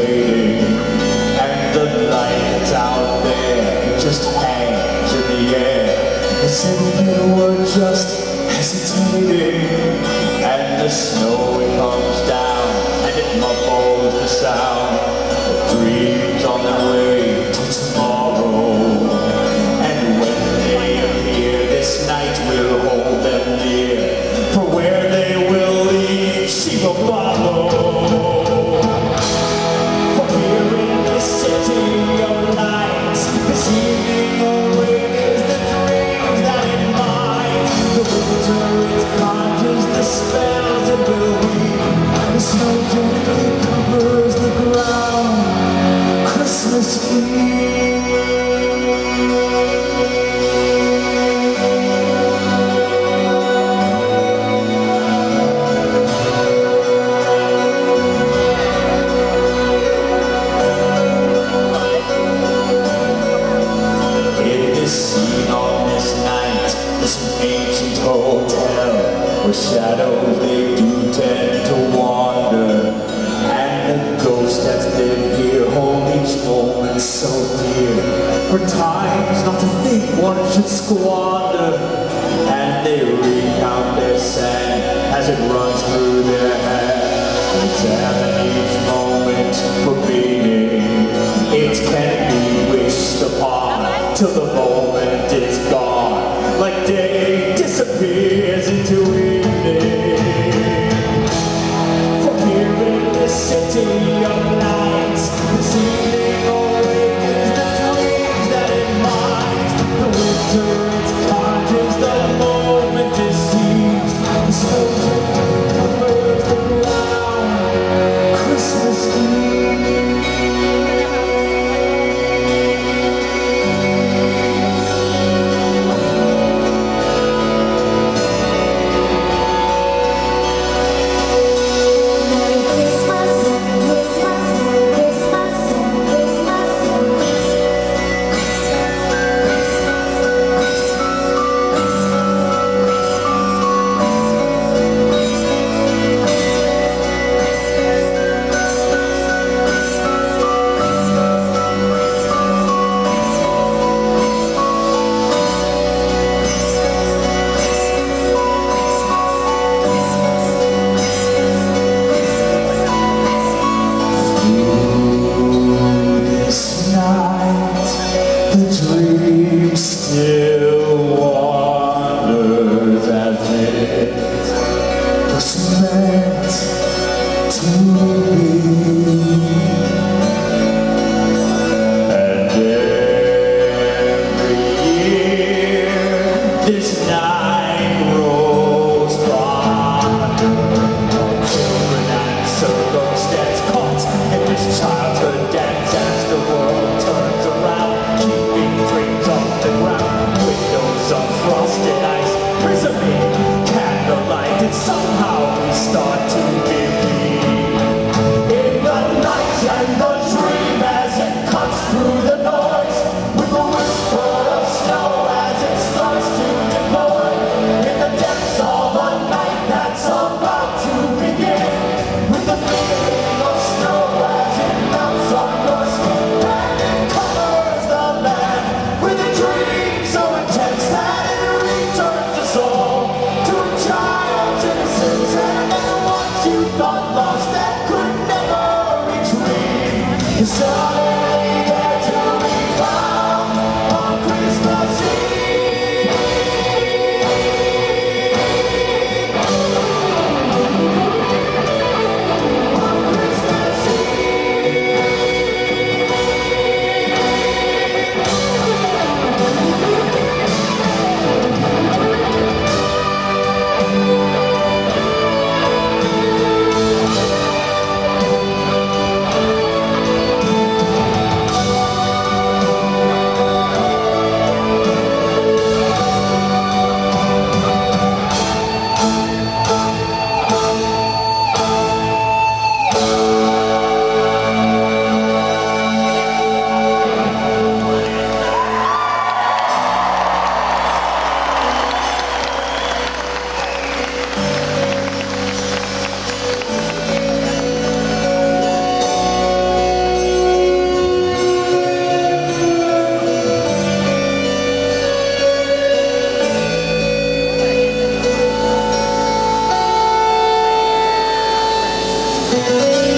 waiting, and the light out there just hangs in the air. As if you were just hesitating, and the snow shadows they do tend to wander, and the ghost has each moment so dear. For times not to think one should squander, and they recount their sand as it runs through their head. Examine each moment for meaning. It can be wished upon till the moment is gone, like day disappears into evening. For here in this city Música